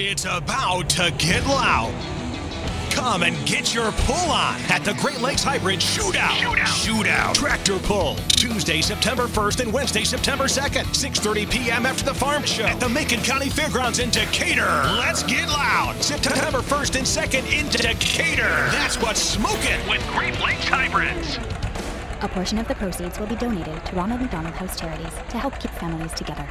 It's about to get loud. Come and get your pull on at the Great Lakes Hybrid Shootout. Shootout. Shootout. Tractor Pull. Tuesday, September 1st and Wednesday, September 2nd. 6.30 p.m. after the farm show at the Macon County Fairgrounds in Decatur. Let's get loud. September 1st and 2nd in Decatur. That's what's smoking with Great Lakes Hybrids. A portion of the proceeds will be donated to Ronald McDonald House Charities to help keep families together.